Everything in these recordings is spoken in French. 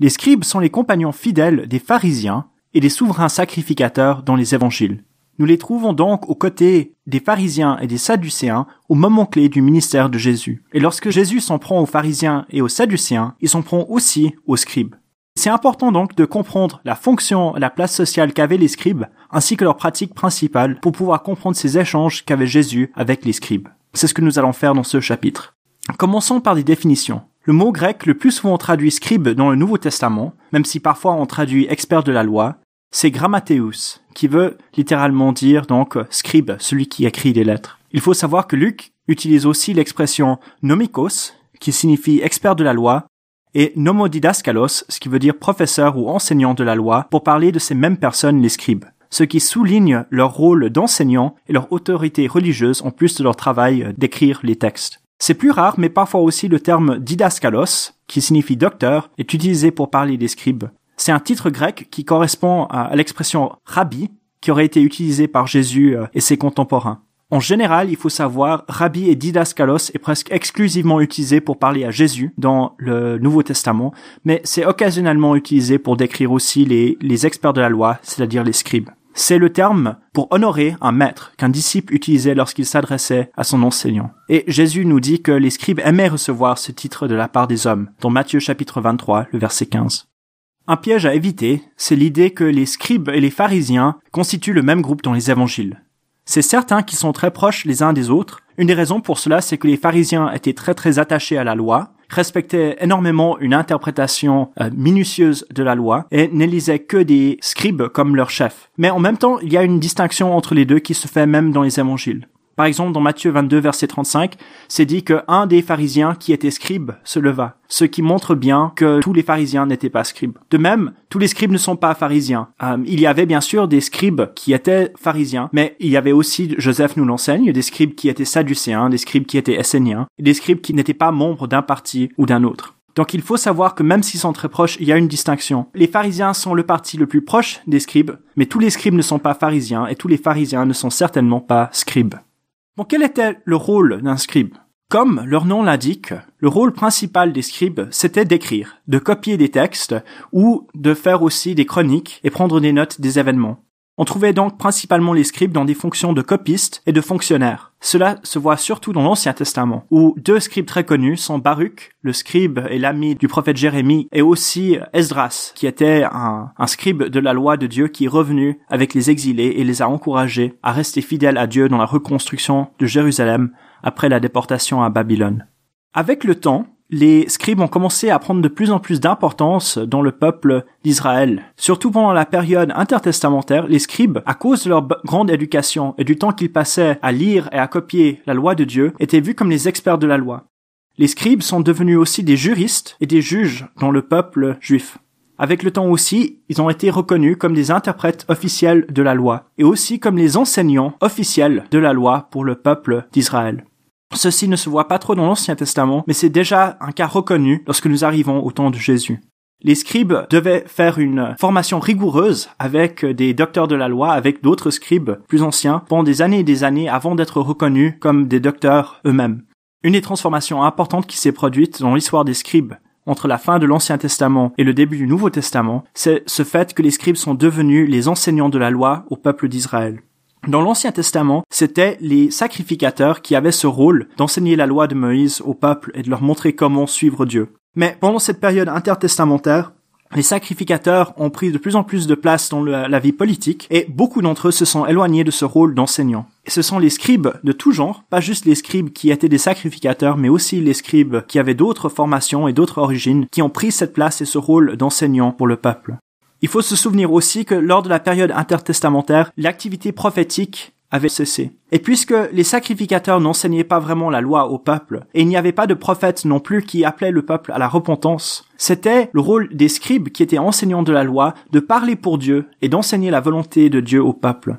Les scribes sont les compagnons fidèles des pharisiens et des souverains sacrificateurs dans les évangiles. Nous les trouvons donc aux côtés des pharisiens et des sadducéens au moment clé du ministère de Jésus. Et lorsque Jésus s'en prend aux pharisiens et aux sadducéens, il s'en prend aussi aux scribes. C'est important donc de comprendre la fonction la place sociale qu'avaient les scribes, ainsi que leur pratique principale, pour pouvoir comprendre ces échanges qu'avait Jésus avec les scribes. C'est ce que nous allons faire dans ce chapitre. Commençons par des définitions. Le mot grec le plus souvent traduit scribe dans le Nouveau Testament, même si parfois on traduit expert de la loi, c'est grammateus, qui veut littéralement dire donc scribe, celui qui écrit des lettres. Il faut savoir que Luc utilise aussi l'expression nomikos, qui signifie expert de la loi, et nomodidaskalos, ce qui veut dire professeur ou enseignant de la loi, pour parler de ces mêmes personnes, les scribes, ce qui souligne leur rôle d'enseignant et leur autorité religieuse en plus de leur travail d'écrire les textes. C'est plus rare, mais parfois aussi le terme didaskalos, qui signifie docteur, est utilisé pour parler des scribes. C'est un titre grec qui correspond à l'expression rabbi, qui aurait été utilisé par Jésus euh, et ses contemporains. En général, il faut savoir, Rabbi et Didaskalos est presque exclusivement utilisé pour parler à Jésus dans le Nouveau Testament, mais c'est occasionnellement utilisé pour décrire aussi les, les experts de la loi, c'est-à-dire les scribes. C'est le terme pour honorer un maître qu'un disciple utilisait lorsqu'il s'adressait à son enseignant. Et Jésus nous dit que les scribes aimaient recevoir ce titre de la part des hommes, dans Matthieu chapitre 23, le verset 15. Un piège à éviter, c'est l'idée que les scribes et les pharisiens constituent le même groupe dans les évangiles. C'est certain qu'ils sont très proches les uns des autres. Une des raisons pour cela, c'est que les pharisiens étaient très très attachés à la loi, respectaient énormément une interprétation euh, minutieuse de la loi et n'élisaient que des scribes comme leur chef. Mais en même temps, il y a une distinction entre les deux qui se fait même dans les évangiles. Par exemple, dans Matthieu 22, verset 35, c'est dit que un des pharisiens qui était scribe se leva, ce qui montre bien que tous les pharisiens n'étaient pas scribes. De même, tous les scribes ne sont pas pharisiens. Euh, il y avait bien sûr des scribes qui étaient pharisiens, mais il y avait aussi, Joseph nous l'enseigne, des scribes qui étaient sadducéens, des scribes qui étaient esséniens, des scribes qui n'étaient pas membres d'un parti ou d'un autre. Donc il faut savoir que même s'ils sont très proches, il y a une distinction. Les pharisiens sont le parti le plus proche des scribes, mais tous les scribes ne sont pas pharisiens et tous les pharisiens ne sont certainement pas scribes. Quel était le rôle d'un scribe? Comme leur nom l'indique, le rôle principal des scribes, c'était d'écrire, de copier des textes ou de faire aussi des chroniques et prendre des notes des événements. On trouvait donc principalement les scribes dans des fonctions de copistes et de fonctionnaires. Cela se voit surtout dans l'Ancien Testament, où deux scribes très connus sont Baruch, le scribe et l'ami du prophète Jérémie, et aussi Esdras, qui était un, un scribe de la loi de Dieu qui est revenu avec les exilés et les a encouragés à rester fidèles à Dieu dans la reconstruction de Jérusalem après la déportation à Babylone. Avec le temps, les scribes ont commencé à prendre de plus en plus d'importance dans le peuple d'Israël. Surtout pendant la période intertestamentaire, les scribes, à cause de leur grande éducation et du temps qu'ils passaient à lire et à copier la loi de Dieu, étaient vus comme les experts de la loi. Les scribes sont devenus aussi des juristes et des juges dans le peuple juif. Avec le temps aussi, ils ont été reconnus comme des interprètes officiels de la loi et aussi comme les enseignants officiels de la loi pour le peuple d'Israël. Ceci ne se voit pas trop dans l'Ancien Testament, mais c'est déjà un cas reconnu lorsque nous arrivons au temps de Jésus. Les scribes devaient faire une formation rigoureuse avec des docteurs de la loi, avec d'autres scribes plus anciens, pendant des années et des années avant d'être reconnus comme des docteurs eux-mêmes. Une des transformations importantes qui s'est produite dans l'histoire des scribes entre la fin de l'Ancien Testament et le début du Nouveau Testament, c'est ce fait que les scribes sont devenus les enseignants de la loi au peuple d'Israël. Dans l'Ancien Testament, c'était les sacrificateurs qui avaient ce rôle d'enseigner la loi de Moïse au peuple et de leur montrer comment suivre Dieu. Mais pendant cette période intertestamentaire, les sacrificateurs ont pris de plus en plus de place dans la vie politique et beaucoup d'entre eux se sont éloignés de ce rôle d'enseignant. Ce sont les scribes de tout genre, pas juste les scribes qui étaient des sacrificateurs, mais aussi les scribes qui avaient d'autres formations et d'autres origines, qui ont pris cette place et ce rôle d'enseignant pour le peuple. Il faut se souvenir aussi que lors de la période intertestamentaire, l'activité prophétique avait cessé. Et puisque les sacrificateurs n'enseignaient pas vraiment la loi au peuple, et il n'y avait pas de prophètes non plus qui appelaient le peuple à la repentance, c'était le rôle des scribes qui étaient enseignants de la loi de parler pour Dieu et d'enseigner la volonté de Dieu au peuple.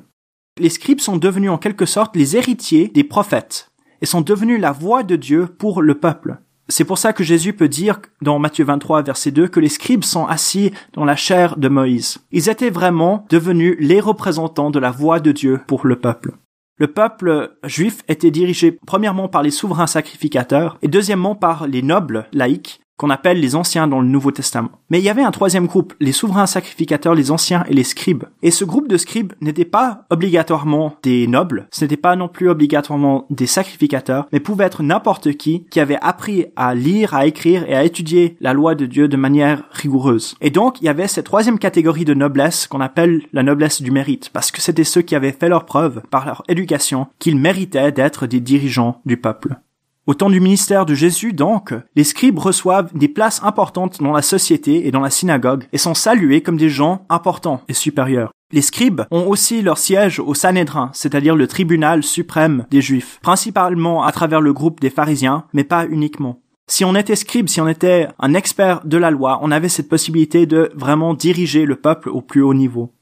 Les scribes sont devenus en quelque sorte les héritiers des prophètes et sont devenus la voix de Dieu pour le peuple. C'est pour ça que Jésus peut dire dans Matthieu 23 verset 2 que les scribes sont assis dans la chair de Moïse. Ils étaient vraiment devenus les représentants de la voix de Dieu pour le peuple. Le peuple juif était dirigé premièrement par les souverains sacrificateurs et deuxièmement par les nobles laïcs qu'on appelle les anciens dans le Nouveau Testament. Mais il y avait un troisième groupe, les souverains sacrificateurs, les anciens et les scribes. Et ce groupe de scribes n'était pas obligatoirement des nobles, ce n'était pas non plus obligatoirement des sacrificateurs, mais pouvait être n'importe qui qui avait appris à lire, à écrire et à étudier la loi de Dieu de manière rigoureuse. Et donc, il y avait cette troisième catégorie de noblesse qu'on appelle la noblesse du mérite, parce que c'était ceux qui avaient fait leur preuve par leur éducation qu'ils méritaient d'être des dirigeants du peuple. Au temps du ministère de Jésus, donc, les scribes reçoivent des places importantes dans la société et dans la synagogue et sont salués comme des gens importants et supérieurs. Les scribes ont aussi leur siège au Sanhédrin, c'est-à-dire le tribunal suprême des Juifs, principalement à travers le groupe des pharisiens, mais pas uniquement. Si on était scribe, si on était un expert de la loi, on avait cette possibilité de vraiment diriger le peuple au plus haut niveau.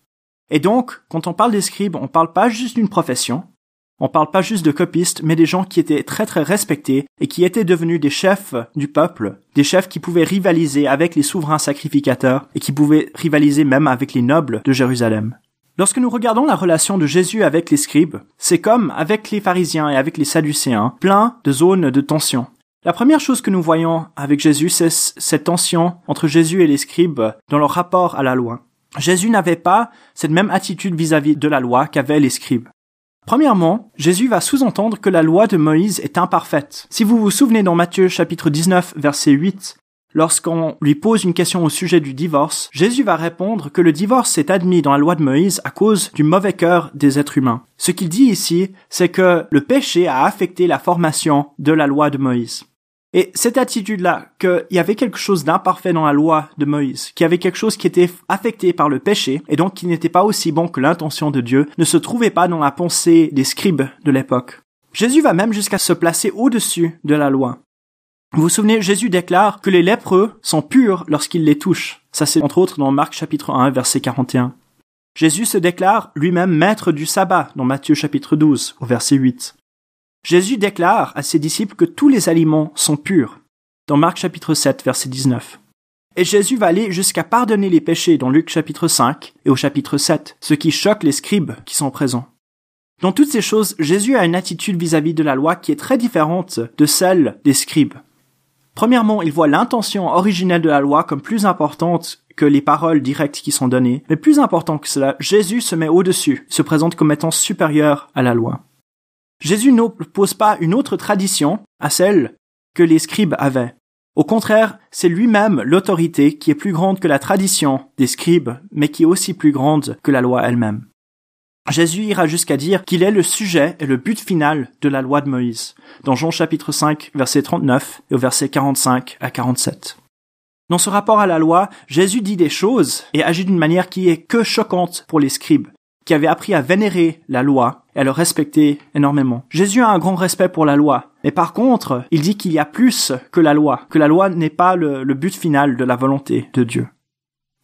Et donc, quand on parle des scribes, on parle pas juste d'une profession, on parle pas juste de copistes, mais des gens qui étaient très très respectés et qui étaient devenus des chefs du peuple, des chefs qui pouvaient rivaliser avec les souverains sacrificateurs et qui pouvaient rivaliser même avec les nobles de Jérusalem. Lorsque nous regardons la relation de Jésus avec les scribes, c'est comme avec les pharisiens et avec les sadducéens, plein de zones de tension. La première chose que nous voyons avec Jésus, c'est cette tension entre Jésus et les scribes dans leur rapport à la loi. Jésus n'avait pas cette même attitude vis-à-vis -vis de la loi qu'avaient les scribes. Premièrement, Jésus va sous-entendre que la loi de Moïse est imparfaite. Si vous vous souvenez dans Matthieu chapitre 19 verset 8, lorsqu'on lui pose une question au sujet du divorce, Jésus va répondre que le divorce est admis dans la loi de Moïse à cause du mauvais cœur des êtres humains. Ce qu'il dit ici, c'est que le péché a affecté la formation de la loi de Moïse. Et cette attitude-là, qu'il y avait quelque chose d'imparfait dans la loi de Moïse, qu'il y avait quelque chose qui était affecté par le péché, et donc qui n'était pas aussi bon que l'intention de Dieu, ne se trouvait pas dans la pensée des scribes de l'époque. Jésus va même jusqu'à se placer au-dessus de la loi. Vous vous souvenez, Jésus déclare que les lépreux sont purs lorsqu'ils les touchent. Ça c'est entre autres dans Marc chapitre 1 verset 41. Jésus se déclare lui-même maître du sabbat dans Matthieu chapitre 12 au verset 8. Jésus déclare à ses disciples que tous les aliments sont purs, dans Marc chapitre 7, verset 19. Et Jésus va aller jusqu'à pardonner les péchés dans Luc chapitre 5 et au chapitre 7, ce qui choque les scribes qui sont présents. Dans toutes ces choses, Jésus a une attitude vis-à-vis de la loi qui est très différente de celle des scribes. Premièrement, il voit l'intention originelle de la loi comme plus importante que les paroles directes qui sont données, mais plus important que cela, Jésus se met au-dessus, se présente comme étant supérieur à la loi. Jésus n'oppose pas une autre tradition à celle que les scribes avaient. Au contraire, c'est lui-même l'autorité qui est plus grande que la tradition des scribes, mais qui est aussi plus grande que la loi elle-même. Jésus ira jusqu'à dire qu'il est le sujet et le but final de la loi de Moïse, dans Jean chapitre 5, verset 39 et au verset 45 à 47. Dans ce rapport à la loi, Jésus dit des choses et agit d'une manière qui est que choquante pour les scribes, qui avaient appris à vénérer la loi et à le respecter énormément. Jésus a un grand respect pour la loi. Mais par contre, il dit qu'il y a plus que la loi, que la loi n'est pas le, le but final de la volonté de Dieu.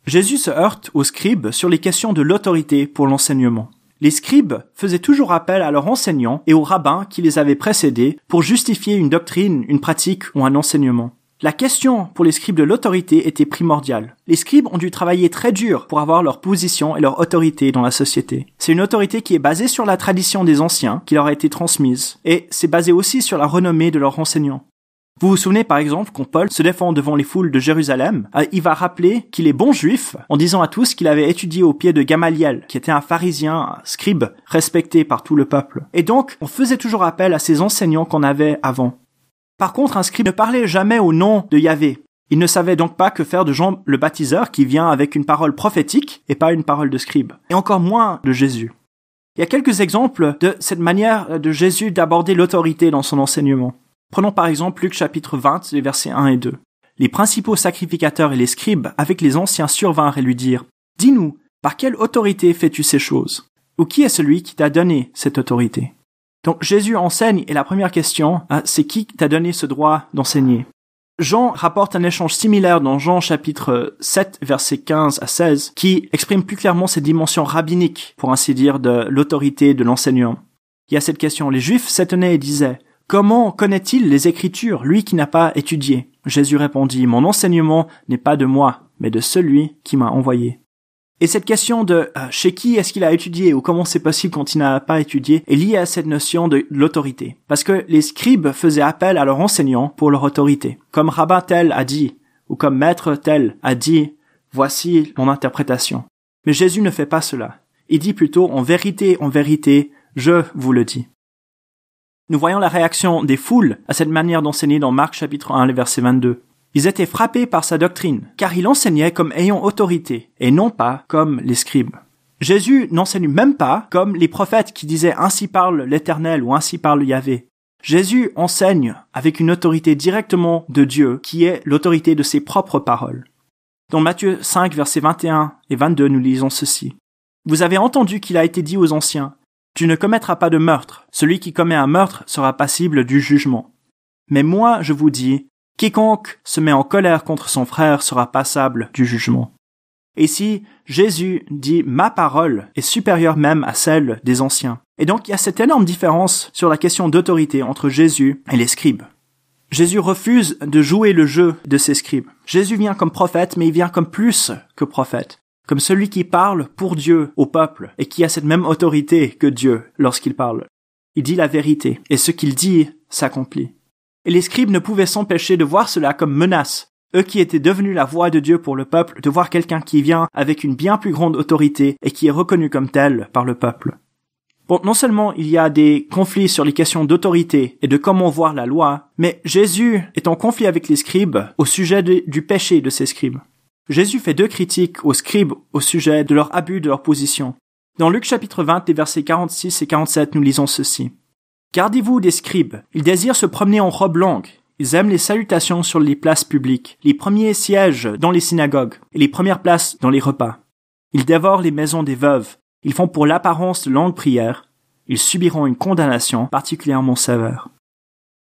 Jésus se heurte aux scribes sur les questions de l'autorité pour l'enseignement. Les scribes faisaient toujours appel à leurs enseignants et aux rabbins qui les avaient précédés pour justifier une doctrine, une pratique ou un enseignement. La question pour les scribes de l'autorité était primordiale. Les scribes ont dû travailler très dur pour avoir leur position et leur autorité dans la société. C'est une autorité qui est basée sur la tradition des anciens, qui leur a été transmise, et c'est basé aussi sur la renommée de leurs enseignants. Vous vous souvenez par exemple quand Paul se défend devant les foules de Jérusalem, euh, il va rappeler qu'il est bon juif en disant à tous qu'il avait étudié au pied de Gamaliel, qui était un pharisien, un scribe, respecté par tout le peuple. Et donc, on faisait toujours appel à ces enseignants qu'on avait avant. Par contre, un scribe ne parlait jamais au nom de Yahvé. Il ne savait donc pas que faire de Jean le baptiseur qui vient avec une parole prophétique et pas une parole de scribe. Et encore moins de Jésus. Il y a quelques exemples de cette manière de Jésus d'aborder l'autorité dans son enseignement. Prenons par exemple Luc chapitre 20, les versets 1 et 2. Les principaux sacrificateurs et les scribes avec les anciens survinrent et lui dirent, Dis-nous, par quelle autorité fais-tu ces choses? Ou qui est celui qui t'a donné cette autorité? Donc Jésus enseigne et la première question, hein, c'est qui t'a donné ce droit d'enseigner? Jean rapporte un échange similaire dans Jean chapitre 7 verset 15 à 16 qui exprime plus clairement cette dimension rabbinique, pour ainsi dire, de l'autorité de l'enseignant. Il y a cette question, les Juifs s'étonnaient et disaient, Comment connaît-il les Écritures, lui qui n'a pas étudié? Jésus répondit, Mon enseignement n'est pas de moi, mais de celui qui m'a envoyé. Et cette question de euh, chez qui est-ce qu'il a étudié ou comment c'est possible quand il n'a pas étudié est liée à cette notion de l'autorité. Parce que les scribes faisaient appel à leurs enseignants pour leur autorité. Comme Rabbin Tel a dit, ou comme maître tel a dit, voici mon interprétation. Mais Jésus ne fait pas cela. Il dit plutôt, en vérité, en vérité, je vous le dis. Nous voyons la réaction des foules à cette manière d'enseigner dans Marc chapitre 1, le verset 22. Ils étaient frappés par sa doctrine, car il enseignait comme ayant autorité, et non pas comme les scribes. Jésus n'enseigne même pas comme les prophètes qui disaient ainsi parle l'Éternel ou ainsi parle Yahvé. Jésus enseigne avec une autorité directement de Dieu, qui est l'autorité de ses propres paroles. Dans Matthieu 5, versets 21 et 22, nous lisons ceci. Vous avez entendu qu'il a été dit aux anciens, tu ne commettras pas de meurtre. Celui qui commet un meurtre sera passible du jugement. Mais moi, je vous dis, quiconque se met en colère contre son frère sera passable du jugement. Ici, Jésus dit ma parole est supérieure même à celle des anciens. Et donc il y a cette énorme différence sur la question d'autorité entre Jésus et les scribes. Jésus refuse de jouer le jeu de ces scribes. Jésus vient comme prophète, mais il vient comme plus que prophète comme celui qui parle pour Dieu au peuple et qui a cette même autorité que Dieu lorsqu'il parle. Il dit la vérité et ce qu'il dit s'accomplit. Et les scribes ne pouvaient s'empêcher de voir cela comme menace. Eux qui étaient devenus la voix de Dieu pour le peuple, de voir quelqu'un qui vient avec une bien plus grande autorité et qui est reconnu comme tel par le peuple. Bon, non seulement il y a des conflits sur les questions d'autorité et de comment voir la loi, mais Jésus est en conflit avec les scribes au sujet du péché de ces scribes. Jésus fait deux critiques aux scribes au sujet de leur abus de leur position. Dans Luc chapitre 20, les versets 46 et 47, nous lisons ceci. Gardez-vous des scribes. Ils désirent se promener en robe longue. Ils aiment les salutations sur les places publiques, les premiers sièges dans les synagogues et les premières places dans les repas. Ils dévorent les maisons des veuves. Ils font pour l'apparence de longues prières. Ils subiront une condamnation particulièrement sévère.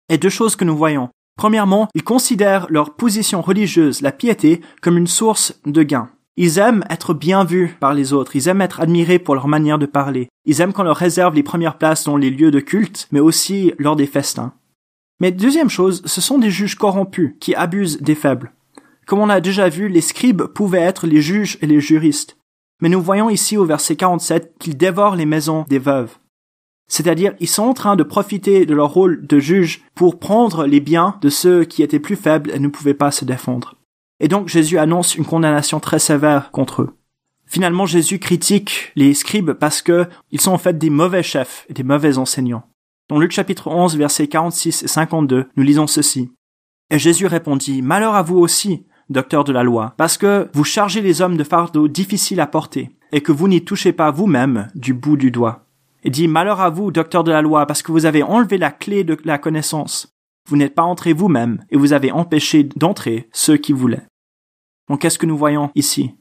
Et deux choses que nous voyons. Premièrement, ils considèrent leur position religieuse, la piété, comme une source de gain. Ils aiment être bien vus par les autres, ils aiment être admirés pour leur manière de parler, ils aiment qu'on leur réserve les premières places dans les lieux de culte, mais aussi lors des festins. Mais deuxième chose, ce sont des juges corrompus qui abusent des faibles. Comme on a déjà vu, les scribes pouvaient être les juges et les juristes. Mais nous voyons ici au verset 47 qu'ils dévorent les maisons des veuves. C'est-à-dire, ils sont en train de profiter de leur rôle de juge pour prendre les biens de ceux qui étaient plus faibles et ne pouvaient pas se défendre. Et donc Jésus annonce une condamnation très sévère contre eux. Finalement, Jésus critique les scribes parce que ils sont en fait des mauvais chefs et des mauvais enseignants. Dans Luc chapitre 11, versets 46 et 52, nous lisons ceci. Et Jésus répondit, Malheur à vous aussi, docteur de la loi, parce que vous chargez les hommes de fardeaux difficiles à porter, et que vous n'y touchez pas vous-même du bout du doigt et dit Malheur à vous, docteur de la loi, parce que vous avez enlevé la clé de la connaissance. Vous n'êtes pas entré vous-même, et vous avez empêché d'entrer ceux qui voulaient. Donc qu'est-ce que nous voyons ici?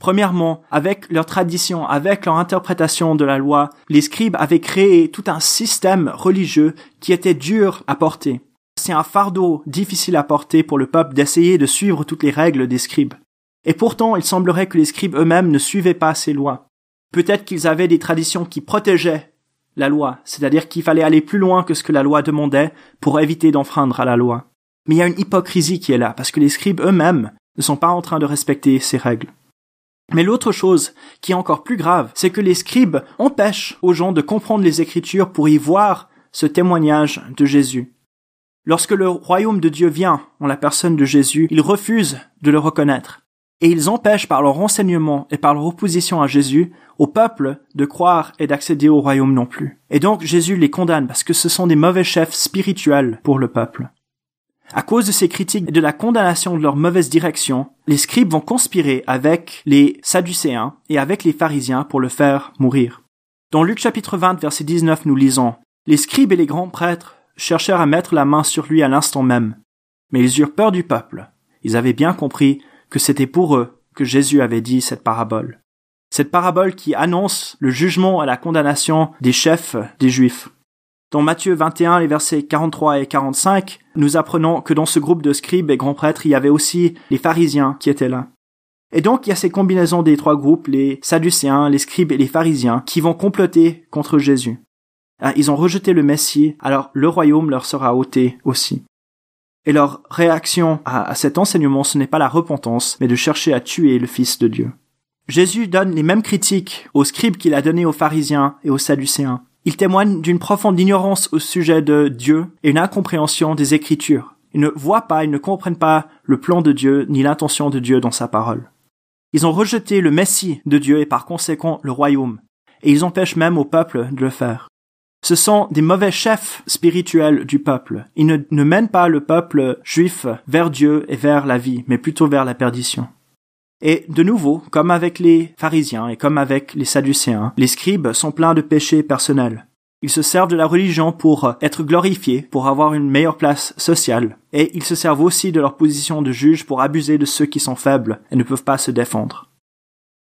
Premièrement, avec leur tradition, avec leur interprétation de la loi, les scribes avaient créé tout un système religieux qui était dur à porter. C'est un fardeau difficile à porter pour le peuple d'essayer de suivre toutes les règles des scribes. Et pourtant, il semblerait que les scribes eux-mêmes ne suivaient pas ces lois. Peut-être qu'ils avaient des traditions qui protégeaient la loi, c'est-à-dire qu'il fallait aller plus loin que ce que la loi demandait pour éviter d'enfreindre à la loi. Mais il y a une hypocrisie qui est là, parce que les scribes eux-mêmes ne sont pas en train de respecter ces règles. Mais l'autre chose, qui est encore plus grave, c'est que les scribes empêchent aux gens de comprendre les Écritures pour y voir ce témoignage de Jésus. Lorsque le royaume de Dieu vient en la personne de Jésus, ils refusent de le reconnaître et ils empêchent par leur enseignement et par leur opposition à Jésus au peuple de croire et d'accéder au royaume non plus. Et donc Jésus les condamne parce que ce sont des mauvais chefs spirituels pour le peuple. À cause de ces critiques et de la condamnation de leur mauvaise direction, les scribes vont conspirer avec les Sadducéens et avec les pharisiens pour le faire mourir. Dans Luc chapitre 20 verset 19 nous lisons Les scribes et les grands prêtres cherchèrent à mettre la main sur lui à l'instant même. Mais ils eurent peur du peuple. Ils avaient bien compris que c'était pour eux que Jésus avait dit cette parabole. Cette parabole qui annonce le jugement et la condamnation des chefs des Juifs. Dans Matthieu 21, les versets 43 et 45, nous apprenons que dans ce groupe de scribes et grands prêtres, il y avait aussi les pharisiens qui étaient là. Et donc, il y a ces combinaisons des trois groupes, les sadducéens, les scribes et les pharisiens, qui vont comploter contre Jésus. Ah, ils ont rejeté le Messie, alors le royaume leur sera ôté aussi. Et leur réaction à, cet enseignement, ce n'est pas la repentance, mais de chercher à tuer le Fils de Dieu. Jésus donne les mêmes critiques aux scribes qu'il a données aux pharisiens et aux sadducéens. Il témoigne d'une profonde ignorance au sujet de Dieu et une incompréhension des Écritures. Ils ne voient pas, ils ne comprennent pas le plan de Dieu ni l'intention de Dieu dans sa parole. Ils ont rejeté le Messie de Dieu et par conséquent le royaume, et ils empêchent même au peuple de le faire. Ce sont des mauvais chefs spirituels du peuple. Ils ne, ne mènent pas le peuple juif vers Dieu et vers la vie, mais plutôt vers la perdition. Et de nouveau, comme avec les pharisiens et comme avec les sadducéens, les scribes sont pleins de péchés personnels. Ils se servent de la religion pour être glorifiés, pour avoir une meilleure place sociale, et ils se servent aussi de leur position de juge pour abuser de ceux qui sont faibles et ne peuvent pas se défendre.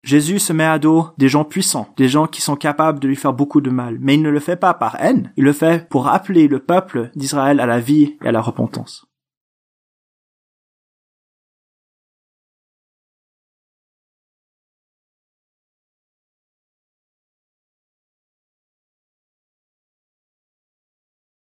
Jésus se met à dos des gens puissants, des gens qui sont capables de lui faire beaucoup de mal, mais il ne le fait pas par haine, il le fait pour appeler le peuple d'Israël à la vie et à la repentance.